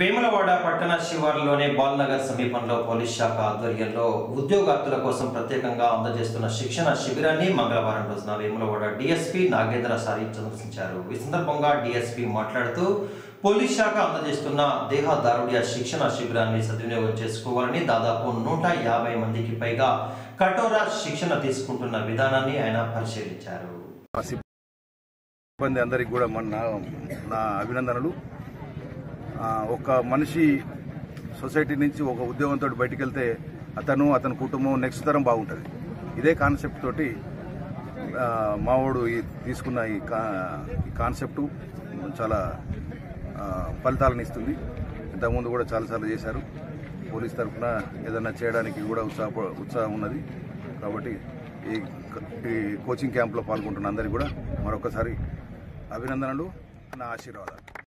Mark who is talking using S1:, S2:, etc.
S1: వేములవాడ పట్టణ శివారులోని బాల్నగర్ సమీపంలో పోలీస్ శాఖ ఆధ్వర్యంలో ఉద్యోగార్థుల కోసం ప్రత్యేకంగా అందజేస్తున్న శిక్షణ శిబిరాన్ని మంగళవారం రోజున వేములవాడ డిఎస్పీ నాగేంద్ర సారి సందర్శించారు. ఈ సందర్భంగా డిఎస్పీ మాట్లాడుతూ పోలీస్ శాఖ అందజేస్తున్న దేహదారుడ్య శిక్షణ శిబిరాన్ని సద్వినియోగం చేసుకోవాలని దాదాపు నూట యాభై మందికి పైగా కఠోర శిక్షణ తీసుకుంటున్న విధానాన్ని ఆయన పరిశీలించారు.
S2: సిబ్బంది అందరికి కూడా మన నా- అభినందనలు. ఒక మనిషి సొసైటీ నుంచి ఒక ఉద్యోగంతో బయటికి వెళ్తే అతను అతని కుటుంబం నెక్స్ట్ తరం బాగుంటుంది. ఇదే కాన్సెప్ట్ తోటి మావోడు మావాడు ఈ తీసుకున్న ఈ కా- కాన్సెప్టు చాలా ఫలితాలను ఇస్తుంది. ఇంతకుముందు కూడా చాలాసార్లు చేశారు. పోలీస్ తరఫున ఏదైనా చేయడానికి కూడా ఉత్సాహ ఉత్సాహం ఉన్నది. కాబట్టి ఈ ఈ కోచింగ్ క్యాంప్లో పాల్గొంటున్న అందరికీ కూడా మరొకసారి అభినందనలు నా ఆశీర్వాదాలు.